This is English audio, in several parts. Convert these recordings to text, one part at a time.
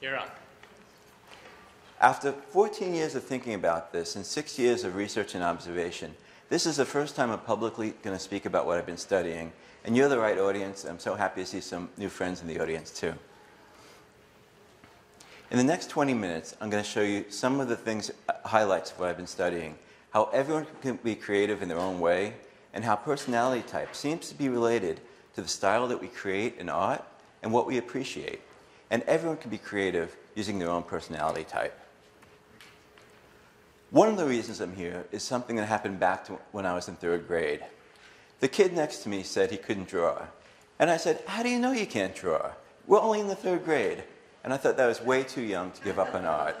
You're up. After 14 years of thinking about this and six years of research and observation, this is the first time I'm publicly going to speak about what I've been studying. And you're the right audience. I'm so happy to see some new friends in the audience, too. In the next 20 minutes, I'm going to show you some of the things, uh, highlights of what I've been studying, how everyone can be creative in their own way, and how personality type seems to be related to the style that we create in art and what we appreciate. And everyone can be creative using their own personality type. One of the reasons I'm here is something that happened back to when I was in third grade. The kid next to me said he couldn't draw. And I said, How do you know you can't draw? We're only in the third grade. And I thought that was way too young to give up on art.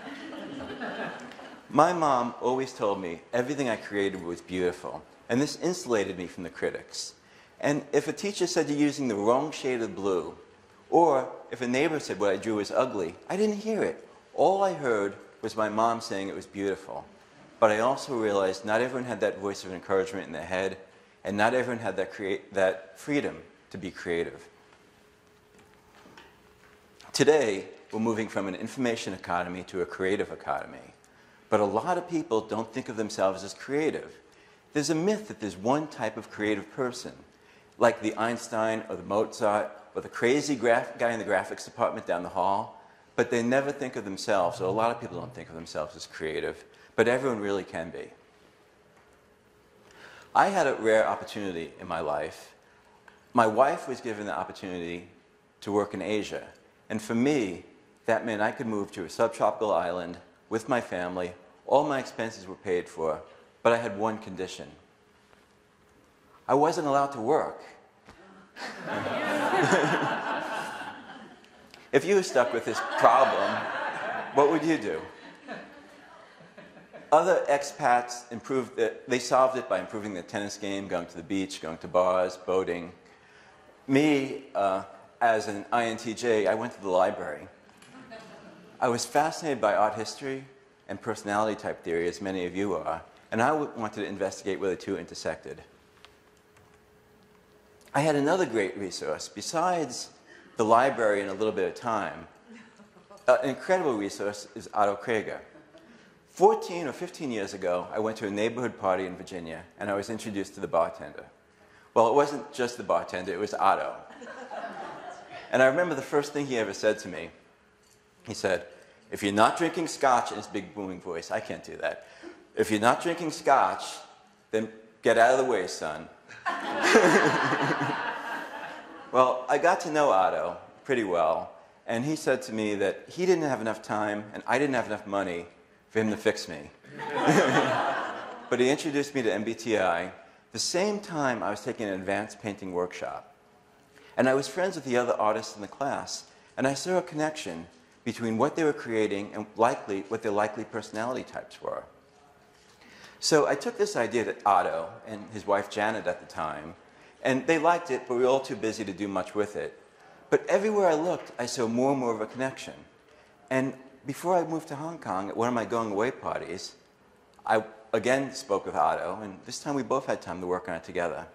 My mom always told me everything I created was beautiful. And this insulated me from the critics. And if a teacher said you're using the wrong shade of blue, or if a neighbor said what I drew was ugly, I didn't hear it. All I heard was my mom saying it was beautiful. But I also realized not everyone had that voice of encouragement in their head, and not everyone had that, create, that freedom to be creative. Today, we're moving from an information economy to a creative economy. But a lot of people don't think of themselves as creative. There's a myth that there's one type of creative person, like the Einstein or the Mozart or the crazy guy in the graphics department down the hall, but they never think of themselves, or a lot of people don't think of themselves as creative, but everyone really can be. I had a rare opportunity in my life. My wife was given the opportunity to work in Asia, and for me, that meant I could move to a subtropical island with my family. All my expenses were paid for, but I had one condition. I wasn't allowed to work. if you were stuck with this problem, what would you do? Other expats improved it, they solved it by improving the tennis game, going to the beach, going to bars, boating. Me, uh, as an INTJ, I went to the library. I was fascinated by art history and personality type theory, as many of you are, and I wanted to investigate where the two intersected. I had another great resource. Besides the library and a little bit of time, uh, an incredible resource is Otto Kroeger. 14 or 15 years ago, I went to a neighborhood party in Virginia, and I was introduced to the bartender. Well, it wasn't just the bartender, it was Otto. And I remember the first thing he ever said to me. He said, If you're not drinking scotch, in his big booming voice, I can't do that. If you're not drinking scotch, then get out of the way, son. well, I got to know Otto pretty well, and he said to me that he didn't have enough time and I didn't have enough money for him to fix me. but he introduced me to MBTI the same time I was taking an advanced painting workshop. And I was friends with the other artists in the class, and I saw a connection between what they were creating and likely what their likely personality types were. So I took this idea to Otto and his wife Janet at the time, and they liked it, but we were all too busy to do much with it. But everywhere I looked, I saw more and more of a connection. And before I moved to Hong Kong, at one of my going away parties, I again spoke with Otto, and this time we both had time to work on it together.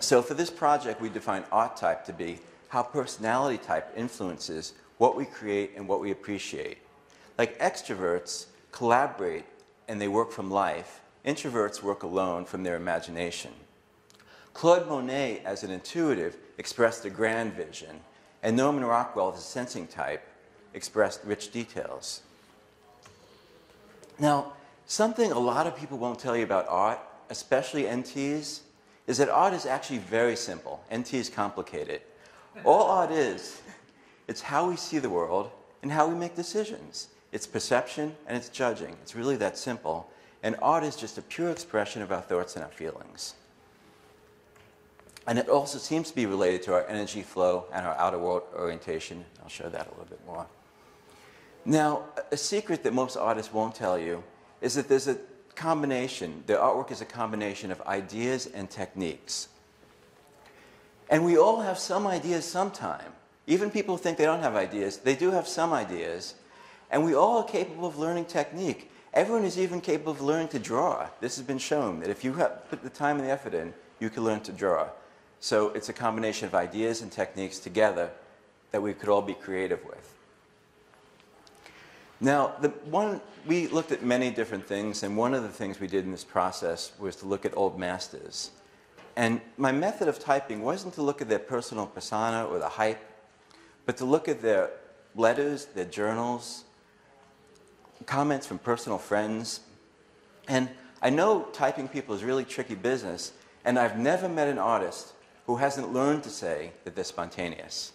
So for this project, we defined art type to be how personality type influences what we create and what we appreciate. Like extroverts collaborate and they work from life. Introverts work alone from their imagination. Claude Monet, as an intuitive, expressed a grand vision, and Norman Rockwell, as a sensing type, expressed rich details. Now, something a lot of people won't tell you about art, especially NTs, is that art is actually very simple. NT is complicated. All art is, it's how we see the world and how we make decisions. It's perception and it's judging. It's really that simple. And art is just a pure expression of our thoughts and our feelings. And it also seems to be related to our energy flow and our outer world orientation. I'll show that a little bit more. Now, a secret that most artists won't tell you is that there's a combination, the artwork is a combination of ideas and techniques. And we all have some ideas sometime. Even people think they don't have ideas, they do have some ideas. And we all are capable of learning technique. Everyone is even capable of learning to draw. This has been shown that if you put the time and the effort in, you can learn to draw. So it's a combination of ideas and techniques together that we could all be creative with. Now, the one, we looked at many different things, and one of the things we did in this process was to look at old masters. And my method of typing wasn't to look at their personal persona or the hype, but to look at their letters, their journals, comments from personal friends. And I know typing people is really tricky business, and I've never met an artist who hasn't learned to say that they're spontaneous.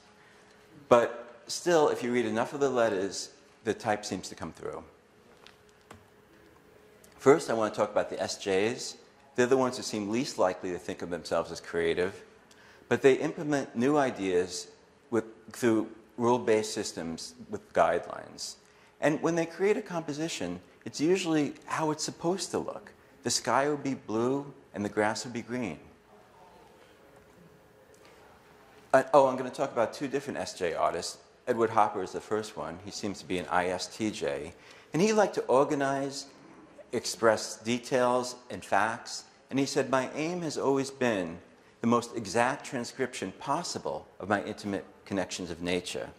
But still, if you read enough of the letters, the type seems to come through. First, I want to talk about the SJs. They're the ones who seem least likely to think of themselves as creative, but they implement new ideas with, through rule-based systems with guidelines. And when they create a composition, it's usually how it's supposed to look. The sky would be blue and the grass would be green. Uh, oh, I'm going to talk about two different SJ artists. Edward Hopper is the first one. He seems to be an ISTJ. And he liked to organize, express details and facts. And he said, My aim has always been the most exact transcription possible of my intimate connections of nature.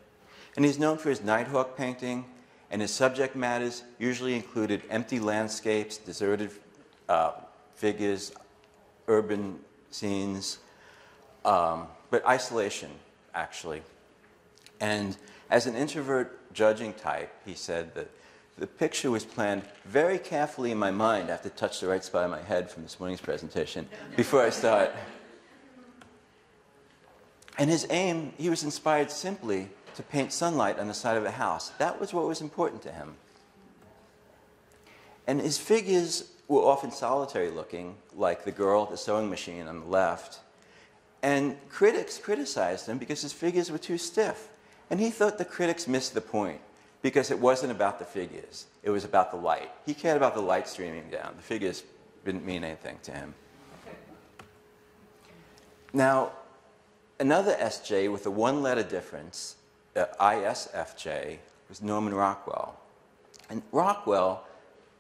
And he's known for his Nighthawk painting, and his subject matters usually included empty landscapes, deserted uh, figures, urban scenes, um, but isolation, actually. And as an introvert judging type, he said that the picture was planned very carefully in my mind. I have to touch the right spot of my head from this morning's presentation before I start. And his aim, he was inspired simply to paint sunlight on the side of a house. That was what was important to him. And his figures were often solitary looking, like the girl at the sewing machine on the left. And critics criticized him because his figures were too stiff. And he thought the critics missed the point because it wasn't about the figures, it was about the light. He cared about the light streaming down. The figures didn't mean anything to him. Now, another SJ with a one letter difference, uh, ISFJ, was Norman Rockwell. And Rockwell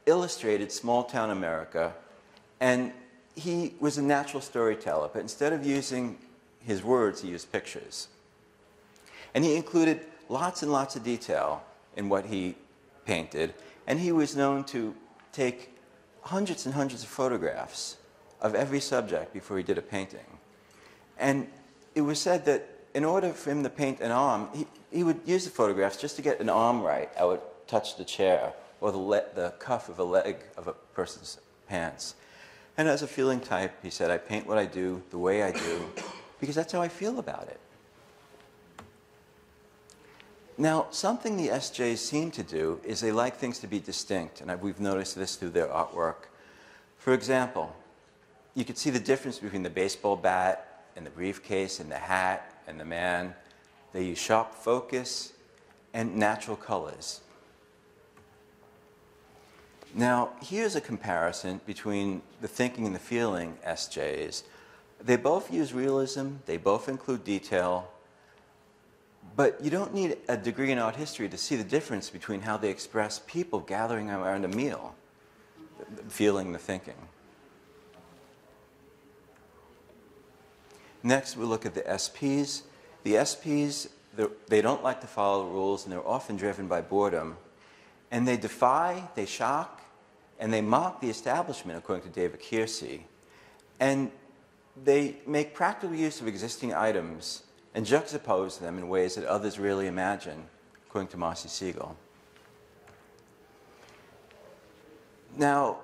illustrated small town America, and he was a natural storyteller, but instead of using his words, he used pictures. And he included lots and lots of detail in what he painted, and he was known to take hundreds and hundreds of photographs of every subject before he did a painting. And it was said that in order for him to paint an arm, he, he would use the photographs just to get an arm right. I would touch the chair or the, the cuff of a leg of a person's pants. And as a feeling type, he said, I paint what I do the way I do because that's how I feel about it. Now, something the SJs seem to do is they like things to be distinct, and we've noticed this through their artwork. For example, you could see the difference between the baseball bat and the briefcase and the hat and the man. They use sharp focus and natural colors. Now, here's a comparison between the thinking and the feeling SJs. They both use realism, they both include detail, but you don't need a degree in art history to see the difference between how they express people gathering around a meal, feeling the thinking. Next, we look at the SPs. The SPs, they don't like to follow the rules and they're often driven by boredom. And they defy, they shock, and they mock the establishment, according to David Keirsey. And they make practical use of existing items and juxtapose them in ways that others rarely imagine, according to Marci Segal. Now,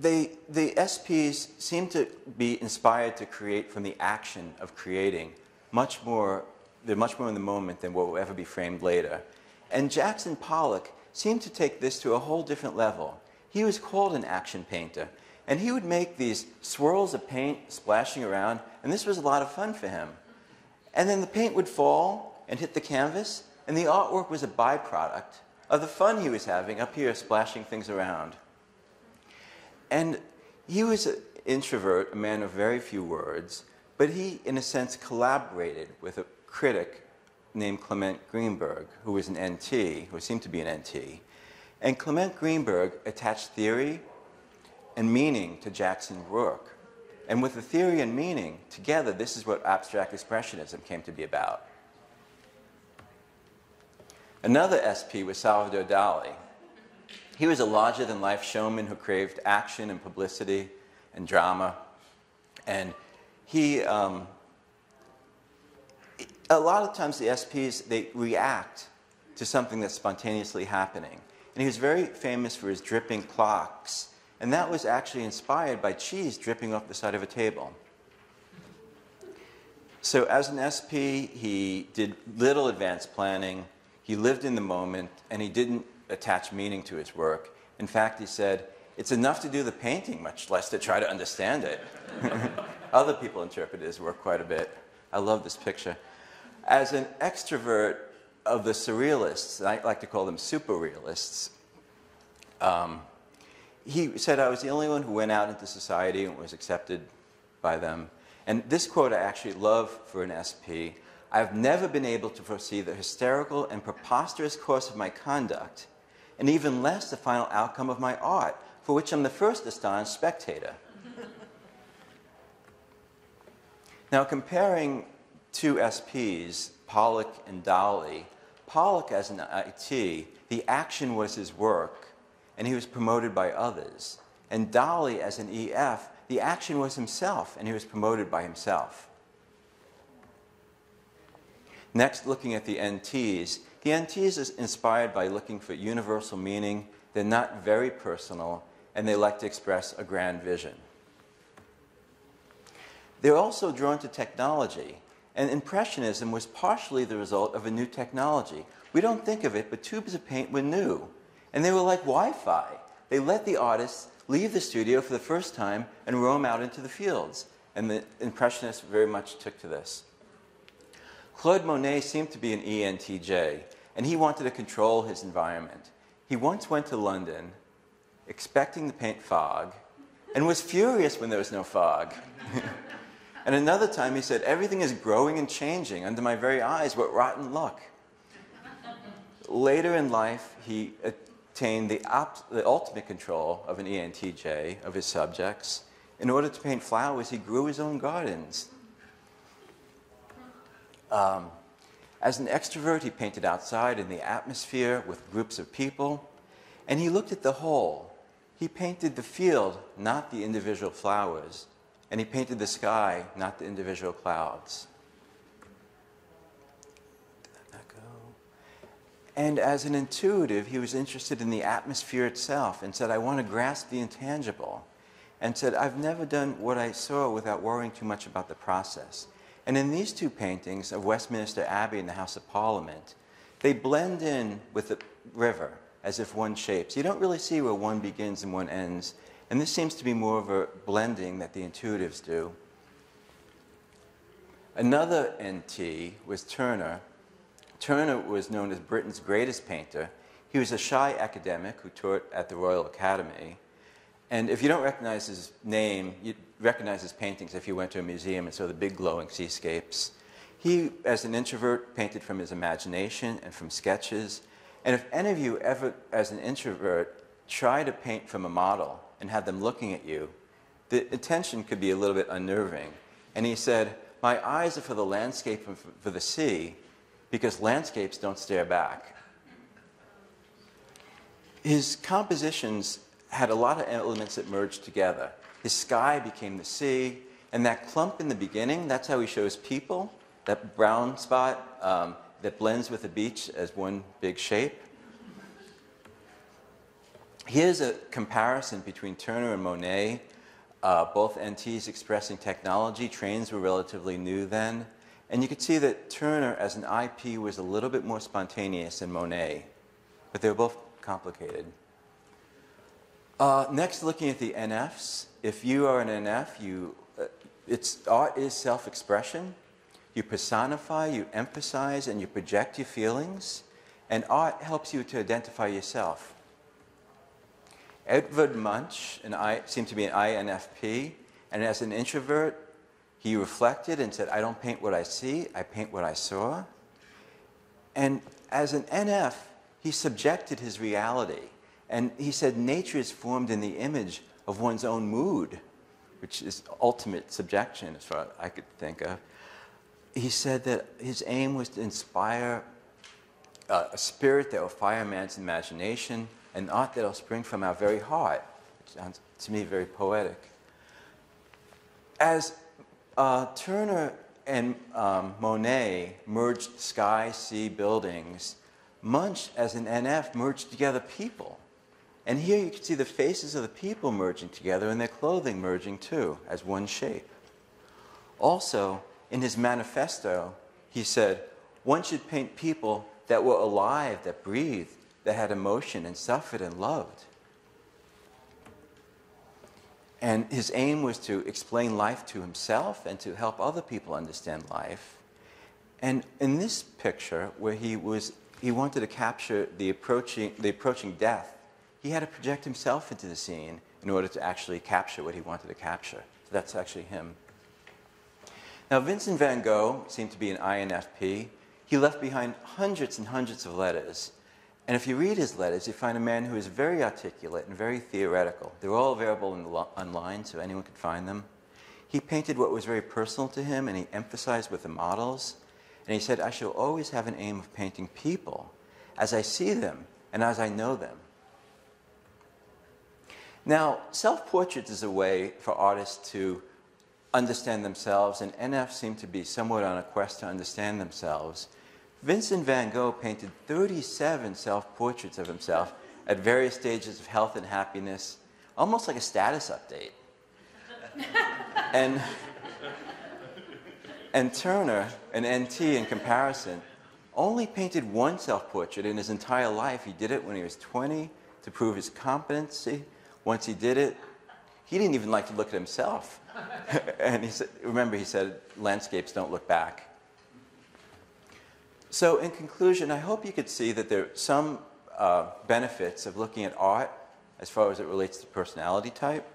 they, the SPs seem to be inspired to create from the action of creating much more, they're much more in the moment than what will ever be framed later. And Jackson Pollock seemed to take this to a whole different level. He was called an action painter, and he would make these swirls of paint splashing around, and this was a lot of fun for him. And then the paint would fall and hit the canvas, and the artwork was a byproduct of the fun he was having up here splashing things around. And he was an introvert, a man of very few words, but he, in a sense, collaborated with a critic named Clement Greenberg, who was an NT, who seemed to be an NT. And Clement Greenberg attached theory and meaning to Jackson work. And with the theory and meaning together, this is what abstract expressionism came to be about. Another SP was Salvador Dali. He was a larger than life showman who craved action and publicity and drama. And he, um, a lot of times the SPs, they react to something that's spontaneously happening. And he was very famous for his dripping clocks. And that was actually inspired by cheese dripping off the side of a table. So as an SP, he did little advanced planning. He lived in the moment, and he didn't attach meaning to his work. In fact, he said, it's enough to do the painting, much less to try to understand it. Other people interpreted his work quite a bit. I love this picture. As an extrovert of the surrealists, and I like to call them super realists, um, he said I was the only one who went out into society and was accepted by them. And this quote I actually love for an SP. I've never been able to foresee the hysterical and preposterous course of my conduct, and even less the final outcome of my art, for which I'm the first astonished spectator. now, comparing two SPs, Pollock and Dali, Pollock as an IT, the action was his work, and he was promoted by others. And Dali as an EF, the action was himself, and he was promoted by himself. Next, looking at the NTs. The NTs is inspired by looking for universal meaning. They're not very personal, and they like to express a grand vision. They're also drawn to technology, and Impressionism was partially the result of a new technology. We don't think of it, but tubes of paint were new, and they were like Wi Fi. They let the artists leave the studio for the first time and roam out into the fields. And the Impressionists very much took to this. Claude Monet seemed to be an ENTJ, and he wanted to control his environment. He once went to London expecting to paint fog and was furious when there was no fog. and another time he said, Everything is growing and changing under my very eyes. What rotten luck. Later in life, he attained the, the ultimate control of an ENTJ, of his subjects. In order to paint flowers, he grew his own gardens. Um, as an extrovert, he painted outside in the atmosphere with groups of people, and he looked at the whole. He painted the field, not the individual flowers, and he painted the sky, not the individual clouds. And as an intuitive, he was interested in the atmosphere itself and said, I want to grasp the intangible. And said, I've never done what I saw without worrying too much about the process. And in these two paintings of Westminster Abbey and the House of Parliament, they blend in with the river as if one shapes. You don't really see where one begins and one ends. And this seems to be more of a blending that the intuitives do. Another NT was Turner, Turner was known as Britain's greatest painter. He was a shy academic who taught at the Royal Academy. And if you don't recognize his name, you'd recognize his paintings if you went to a museum and saw the big glowing seascapes. He, as an introvert, painted from his imagination and from sketches. And if any of you ever, as an introvert, try to paint from a model and have them looking at you, the attention could be a little bit unnerving. And he said, My eyes are for the landscape and for the sea, because landscapes don't stare back. His compositions had a lot of elements that merged together. His sky became the sea, and that clump in the beginning, that's how he shows people, that brown spot um, that blends with the beach as one big shape. Here's a comparison between Turner and Monet. Uh, both NTs expressing technology. Trains were relatively new then. And you could see that Turner, as an IP, was a little bit more spontaneous than Monet, but they were both complicated. Uh, next, looking at the NFs. If you are an NF, you, uh, it's, art is self-expression. You personify, you emphasize, and you project your feelings. And art helps you to identify yourself. Edward Munch and I seem to be an INFP, and as an introvert, he reflected and said, I don't paint what I see, I paint what I saw. And as an NF, he subjected his reality. And he said, nature is formed in the image of one's own mood, which is ultimate subjection, as far as I could think of. He said that his aim was to inspire uh, a spirit that will fire man's imagination, an art that will spring from our very heart, which sounds to me very poetic. As uh, Turner and um, Monet merged sky, sea, buildings, Munch, as an NF, merged together people. And here you can see the faces of the people merging together and their clothing merging too, as one shape. Also, in his manifesto, he said, one should paint people that were alive, that breathed, that had emotion and suffered and loved. And his aim was to explain life to himself and to help other people understand life. And in this picture, where he was, he wanted to capture the approaching, the approaching death, he had to project himself into the scene in order to actually capture what he wanted to capture. So that's actually him. Now, Vincent van Gogh seemed to be an INFP. He left behind hundreds and hundreds of letters. And if you read his letters, you find a man who is very articulate and very theoretical. They're all available online, so anyone can find them. He painted what was very personal to him, and he emphasized with the models. And he said, I shall always have an aim of painting people as I see them and as I know them. Now, self portraits is a way for artists to understand themselves, and NF seem to be somewhat on a quest to understand themselves. Vincent van Gogh painted 37 self portraits of himself at various stages of health and happiness, almost like a status update. and, and Turner, an NT in comparison, only painted one self portrait in his entire life. He did it when he was 20 to prove his competency. Once he did it, he didn't even like to look at himself. and he said, remember, he said, landscapes don't look back. So, in conclusion, I hope you could see that there are some uh, benefits of looking at art as far as it relates to personality type.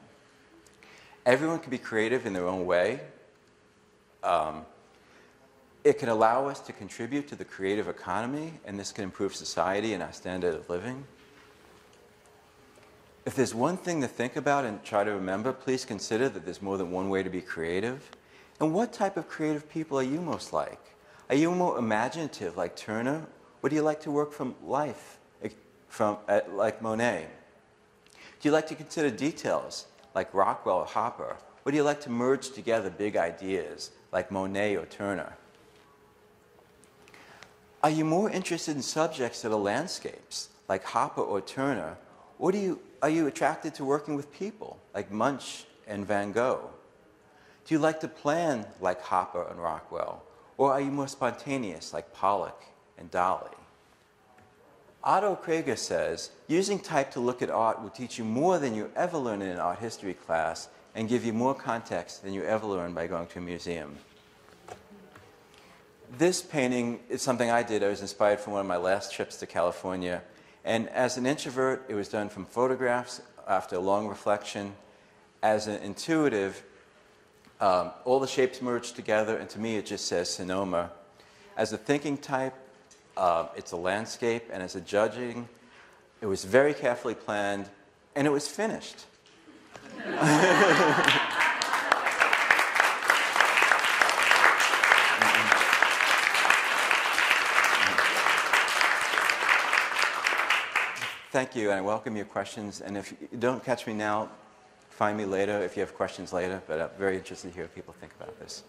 Everyone can be creative in their own way. Um, it can allow us to contribute to the creative economy, and this can improve society and our standard of living. If there's one thing to think about and try to remember, please consider that there's more than one way to be creative. And what type of creative people are you most like? Are you more imaginative like Turner? Or do you like to work from life, from, uh, like Monet? Do you like to consider details like Rockwell or Hopper? Or do you like to merge together big ideas like Monet or Turner? Are you more interested in subjects that are landscapes like Hopper or Turner? Or do you are you attracted to working with people like Munch and Van Gogh? Do you like to plan like Hopper and Rockwell? Or are you more spontaneous like Pollock and Dali? Otto Kroeger says, using type to look at art will teach you more than you ever learn in an art history class and give you more context than you ever learn by going to a museum. This painting is something I did. I was inspired from one of my last trips to California and as an introvert, it was done from photographs after a long reflection. As an intuitive, um, all the shapes merged together, and to me it just says Sonoma. As a thinking type, uh, it's a landscape, and as a judging, it was very carefully planned, and it was finished. Thank you, and I welcome your questions. And if you don't catch me now, find me later if you have questions later. But I'm very interested to hear what people think about this.